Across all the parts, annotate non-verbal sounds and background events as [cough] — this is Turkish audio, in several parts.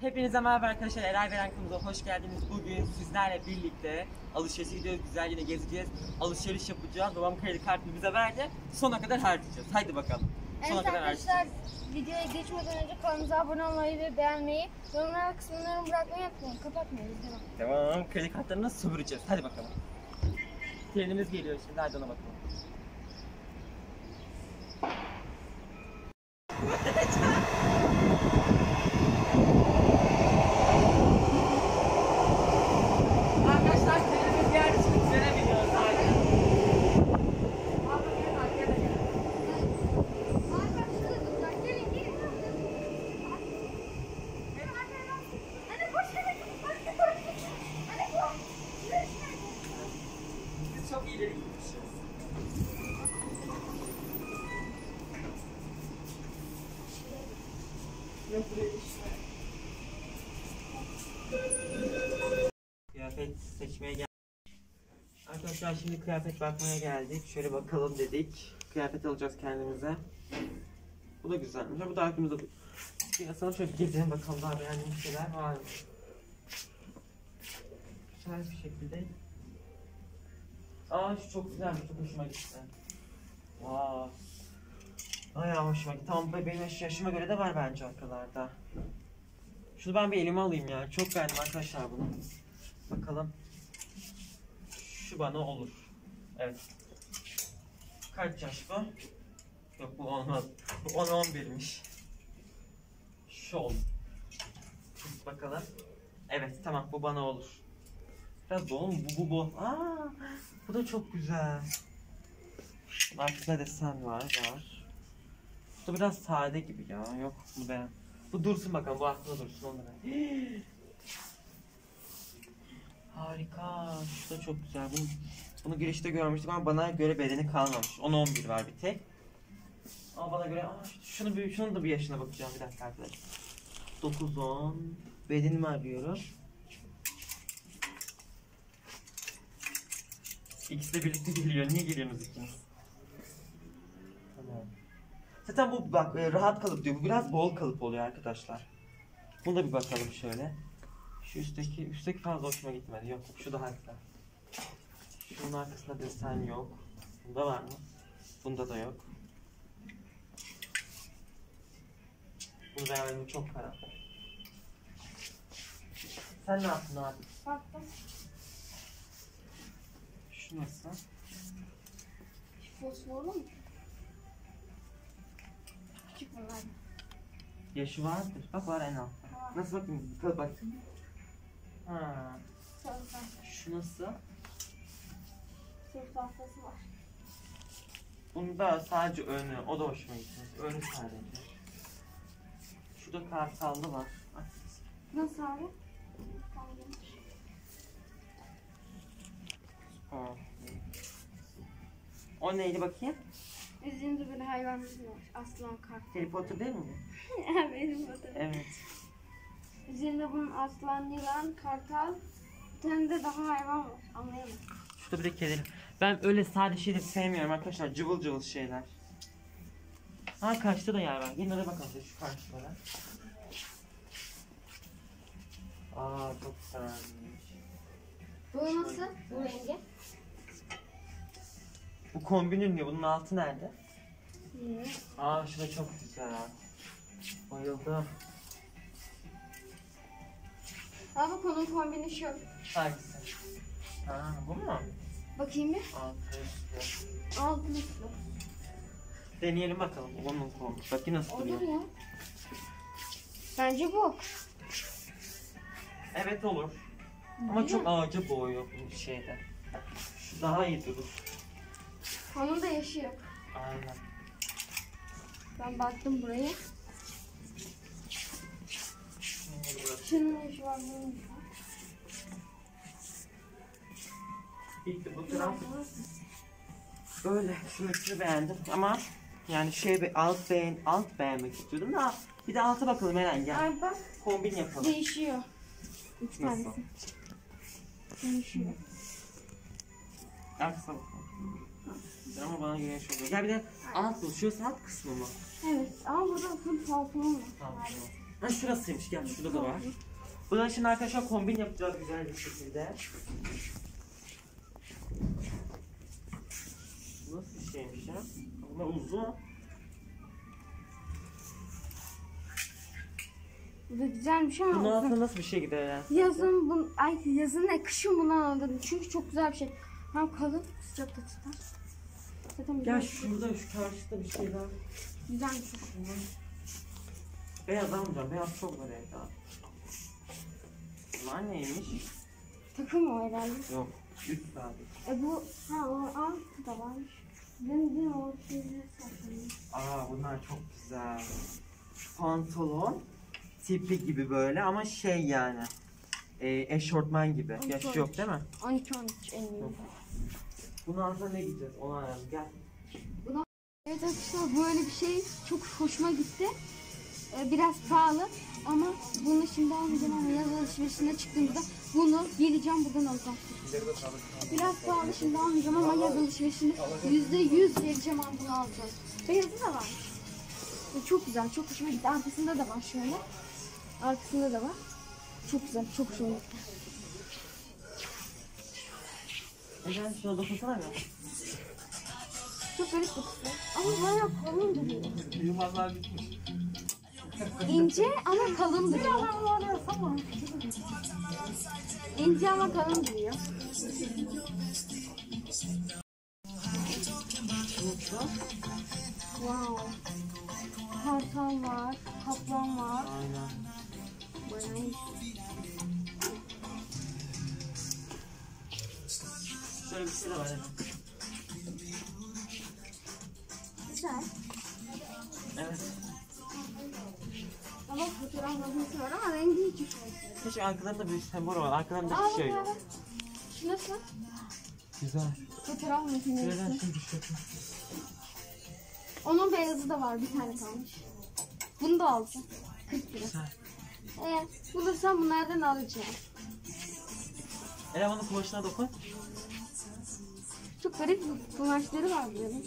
Hepinize merhaba arkadaşlar. Eray Beren kanalımıza hoş geldiniz. Bugün sizlerle birlikte alışverişe gidiyoruz. Güzel yine gezeceğiz. Alışveriş yapacağız. Babam kredi kartını bize verdi. Sona kadar harcayacağız. Haydi bakalım. Sona Evet kadar arkadaşlar videoya geçmeden önce kanalımıza abone olmayı ve beğenmeyi, yorumlar kısımlarını bırakmayı unutmayın. Kapatmayın. Devam. Tamam. Kredi kartlarını sömüreceğiz. Hadi bakalım. Trenimiz geliyor şimdi. Hadi ona bakalım. [laughs] Arkadaşlar trenimiz geldi. Şimdi trene biniyoruz. Hadi. Abi gel, hadi, gel, gel. Arkadaşlar duracak. Gelin gelin. Hadi koş hadi. Hadi koş. Hadi koş. Biz çok ileri gitmişiz. Kıyafet seçmeye geldik. Arkadaşlar şimdi kıyafet bakmaya geldik. Şöyle bakalım dedik. Kıyafet alacağız kendimize. Bu da güzelmiş. Bu da aklımızda. Piyasada şöyle gezelim bakalım daha beğendiğim şeyler var mı? Güzel bir şekilde Aa şu çok güzelmiş, çok hoşuma gitti. Vay. Bayağı hoşuma gitti. Be- benim yaş- yaşıma göre de var bence arkalarda. Şunu ben bir elime alayım ya. Çok beğendim arkadaşlar bunu. Bakalım. Şu bana olur. Evet. Kaç yaş bu? Yok bu olmaz. Bu 10-11'miş. Şu oldu. Bakalım. Evet tamam bu bana olur. Biraz bol mu? Bu bu bol. Aa, bu da çok güzel. Arkasında desen var, var. Bu da biraz sade gibi ya. Yok bu ben. Bu dursun bakalım, bu aklında dursun onu ben. [gasps] Harika. Şu da çok güzel. Bunu, bunu girişte görmüştüm ama bana göre bedeni kalmamış. 10-11 var bir tek. Ama bana göre aa, şunu bir, şunun da bir yaşına bakacağım bir dakika arkadaşlar. 9-10 bedenimi arıyorum. İkisi de birlikte geliyor. Niye geliyorsunuz ikiniz? Tamam. Zaten bu bak e, rahat kalıp diyor. Bu biraz bol kalıp oluyor arkadaşlar. Buna da bir bakalım şöyle. Şu üstteki, üstteki fazla hoşuma gitmedi. Yok şu daha güzel. Şunun arkasında desen yok. Bunda var mı? Bunda da yok. Bunu beğenmedim çok para. Sen ne yaptın abi? Baktım. Şu nasıl? Fosforlu mu? Küçük bunlar. Yaşı vardır. Bak var en altta. Var. Nasıl bakayım? Bak bak. Ha. Sarıdan. Şu nasıl? Sırf tahtası var. Bunda sadece önü. O da hoşuma gitti. Önü sadece. Şurada kartallı var. Ay, Nasıl abi? ha. O neydi bakayım? Üzerinde böyle hayvanımız var. Aslan kart. Harry Potter değil mi? bu? Benim [laughs] fotoğrafım. Evet. Üzerinde bunun aslan, yılan, kartal. Bir tane de daha hayvan var. Anlayamadım. Şurada bir de kedili. Ben öyle sade şeyleri sevmiyorum arkadaşlar. Cıvıl cıvıl şeyler. Ha karşıda da yer var. Gelin oraya bakalım size şu karşılara. Aa çok güzelmiş. Bu nasıl? Bu rengi. Bu kombin ünlü. Bunun altı nerede? Hmm. Aa şu da çok güzel. Bayıldım. Abi konum kombini şu. Hangisi? Ha bu mu? Bakayım bir. Altı üstü. Altın üstlü. Deneyelim bakalım. Onun kombin. Bakayım nasıl Olur duruyor. ya. Bence bu. Evet olur. Ama çok ağaca boğuyor bu şeyde. Şu daha iyi durur. Onun da yaşı yok. Aynen. Ben baktım buraya. Yaşı var, bunun yaşı var. Bitti bu taraf. Böyle şunu beğendim ama yani şey be- alt beğen alt beğenmek istiyordum da bir de alta bakalım Eren gel. Ay bak Kombin yapalım. değişiyor. Üç tanesi. Değişiyor. Aksa bakalım. Ama bana güneş oluyor. Gel bir de alt bul. Şurası alt kısmı mı? Evet ama burada full paltolu mu? Tamam. Ha şurasıymış gel şurada da var. Buradan şimdi arkadaşlar kombin yapacağız güzel bir şekilde. Nasıl bir şeymiş ya? Bunlar uzun. Bu da güzelmiş ama Bunun altında nasıl bir şey gider ya? Yazın bun, ay yazın ne kışın bundan aldım. Çünkü çok güzel bir şey. Hem kalın sıcak da tutar. Zaten Gel güzel, şurada şu karşıda bir şey var. güzelmiş. Beyaz almayacağım. Beyaz çok var evde. Bunlar neymiş? Takım o herhalde. Yok. Üst sadece. E bu ha o alt da varmış. Benim de o şeyleri saklanıyor. Aa bunlar çok güzel. Pantolon tipi gibi böyle ama şey yani. E, eşortman gibi. Yaşı Eşort. yok değil mi? 12 13 en iyi. Bunun altına ne giyeceğiz? Onu arayalım. Gel. Evet arkadaşlar böyle bir şey çok hoşuma gitti. Ee, biraz pahalı ama bunu şimdi almayacağım ama yaz alışverişine çıktığımda bunu geleceğim buradan alacağım. Biraz pahalı şimdi almayacağım ama yaz alışverişinde yüzde yüz vereceğim ama bunu alacağım. Beyazı da var. Çok güzel, çok hoşuma gitti. Arkasında da var şöyle. Arkasında da var. Çok güzel, çok hoşuma gitti. Ecem şuna dokunsana mı? Çok garip kokusu. Ama bayağı kalın duruyor. Yuvarlar bitmiş. İnce ama kalın duruyor. İnce ama kalın duruyor. Keşke arkalarında bir sembol var. Arkalarında Aa, bir şey yok. Şu nasıl? Güzel. Fotoğraf Şuradan makinesi. şimdi şu. Onun beyazı da var, bir tane kalmış. Bunu da alacağım. 40 lira. Güzel. Eğer bulursam bunlardan alacağım. Ela bana kumaşına dokun. Çok garip kumaşları var böyle.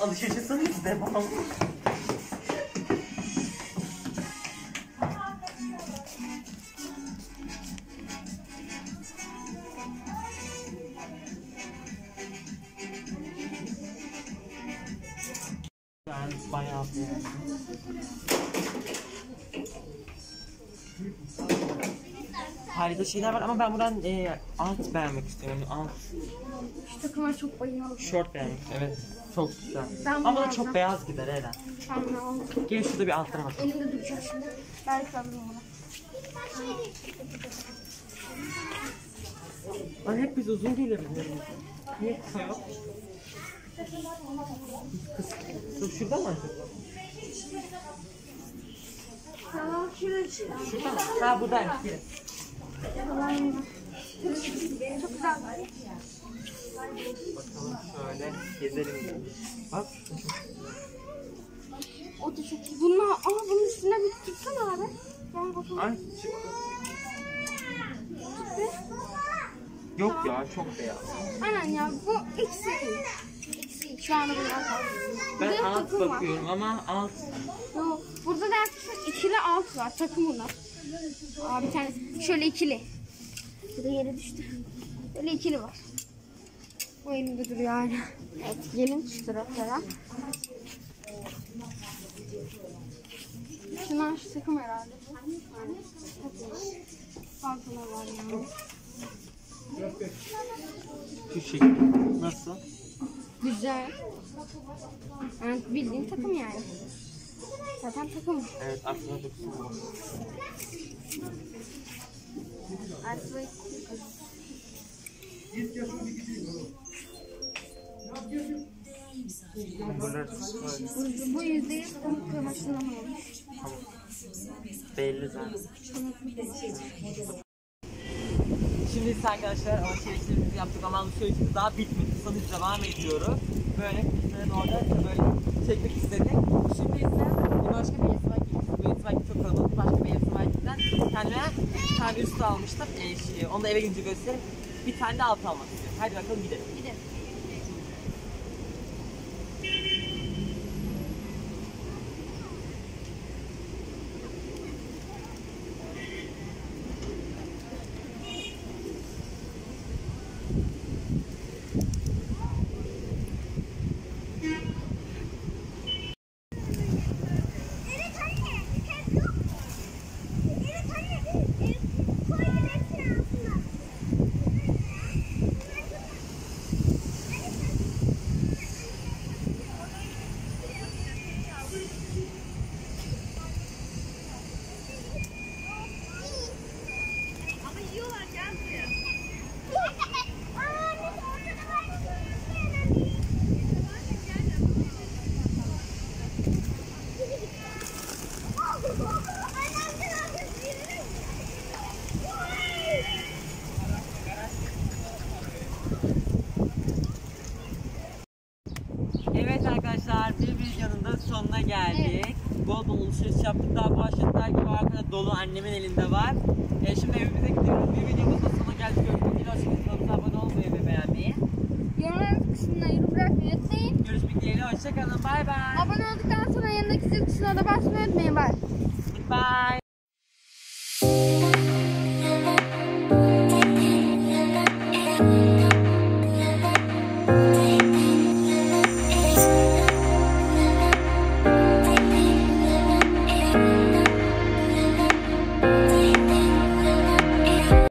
Alışverişe devam. Ben bayağı beğendim. Harika şeyler var ama ben buradan e, alt beğenmek istiyorum. Alt Şu takıma çok bayılıyorum. Short beğendim. Evet. Çok güzel. Ben Ama da çok beyaz gider Eren. Ben. Gel şurada bir altlara bak. Elimde duracak şimdi. Belki alırım bunu. Ay hep biz uzun gelebiliyoruz. Niye kısa yok? Dur şurada mı acaba? Tamam şurada Şurada mı? Ha buradaymış. Gelin. Çok güzel. Bakalım şöyle gezelim. Bak. O da çok iyi. Bunun, aa, bunun üstüne bir tutsana abi. Gel bakalım. Ay çıktı. Yok ya çok beyaz. Aynen ya bu ikisi. Şu anda atalım. Ben Burada alt takım var. bakıyorum ama alt Yok. Burada da arkadaşlar ikili alt var. Takım bunlar. Aa, bir tane şöyle ikili. Bu da yere düştü. Böyle ikili var. Bu elimde duruyor hala. Evet gelin şu taraflara. Şunlar şu takım herhalde. Pantolon var yani. şu şekilde. Nasıl? Güzel. Yani bildiğin takım yani. Zaten takım. Evet Böyle böyle. bu, bu yüzde yüz pamuk kırmasından olmuş. Belli zaten. Şimdi ise arkadaşlar alışverişlerimizi yaptık ama alışverişimiz daha bitmedi. Sonuç devam ediyoruz. Böyle kızların orada böyle çekmek istedik. Şimdi ise başka bir Yesma gittik. Bu Yesma çok kalabalık. Başka bir Yesma gittiğinden kendime bir tane üstü almıştım. Ee, şey, onu da eve gidince göstereyim. Bir tane de alt almak istiyorum. Hadi bakalım gidelim. Gidelim. geldik. Bol bol alışveriş yaptık. Daha poşetler gibi arkada dolu annemin elinde var. E, şimdi evimize gidiyoruz. Bir videomuzun da sonuna geldik. Görüşmek üzere. Hoşçakalın. Abone olmayı ve beğenmeyi. Yorumlar kısmına yorum bırakmayı unutmayın. Görüşmek dileğiyle. Hoşçakalın. Bay bay. Abone olduktan sonra yanındaki zil tuşuna da basmayı unutmayın. Bye. Bye.